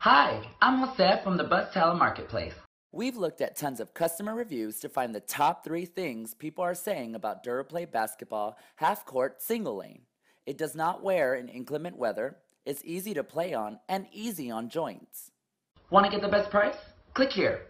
Hi, I'm Jose from the Bestseller Marketplace. We've looked at tons of customer reviews to find the top three things people are saying about DuraPlay basketball half court single lane. It does not wear in inclement weather, it's easy to play on, and easy on joints. Want to get the best price? Click here.